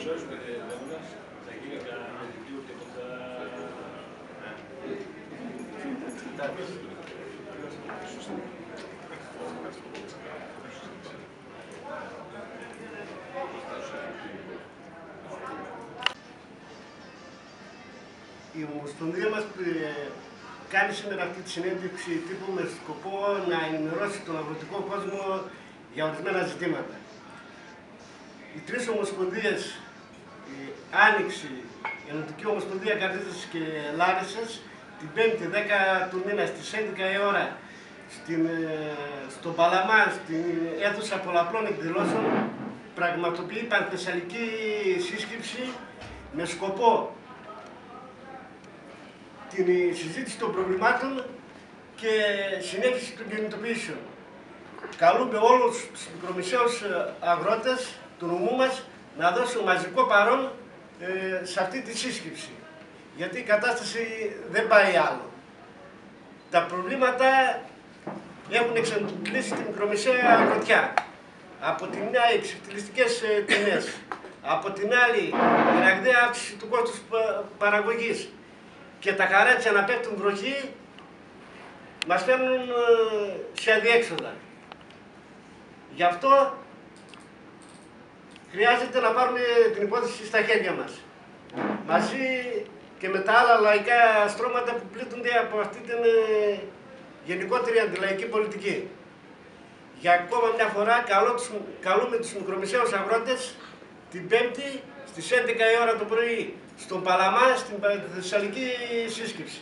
Η Ομοσπονδία μας ε, κάνει σήμερα αυτή τη συνέντευξη τύπου με σκοπό να ενημερώσει τον αγροτικό κόσμο για ορισμένα ζητήματα. Οι τρεις ομοσπονδίες, η Άνοιξη, η Ενωτική Ομοσπονδία Καρδίτας και Λάρισας, την 5η 10 του μήνα στις 11 η ώρα στην, ε, στον Παλαμά, στην αίθουσα πολλαπλών εκδηλώσεων, πραγματοποιεί πανθεσσαλική σύσκεψη με σκοπό την συζήτηση των προβλημάτων και συνέχιση των κινητοποιήσεων. Καλούμε όλους τους μικρομεσαίους ε, αγρότες του νομού μας να δώσουν μαζικό παρόν ε, σε αυτή τη σύσκεψη. Γιατί η κατάσταση δεν πάει άλλο. Τα προβλήματα έχουν εξαντλήσει την μικρομεσαία αγροτιά. Από τη μια οι εξευτελιστικές ε, τιμές, από την άλλη η ραγδαία αύξηση του κόστους παραγωγής, και τα καρέτσια να πέφτουν βροχή, μας φέρνουν ε, σε αδιέξοδα. Γι' αυτό χρειάζεται να πάρουμε την υπόθεση στα χέρια μας. Μαζί και με τα άλλα λαϊκά στρώματα που πλήττονται από αυτή την ε, γενικότερη αντιλαϊκή πολιτική. Για ακόμα μια φορά καλώ τους, καλούμε τους μικρομεσαίους αγρότες την Πέμπτη στις 11 η ώρα το πρωί στον Παλαμά, στην Θεσσαλική σύσκεψη.